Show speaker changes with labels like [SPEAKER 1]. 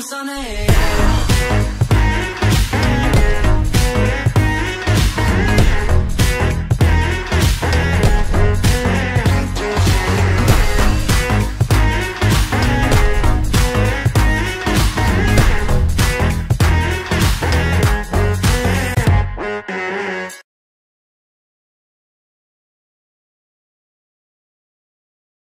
[SPEAKER 1] Susana.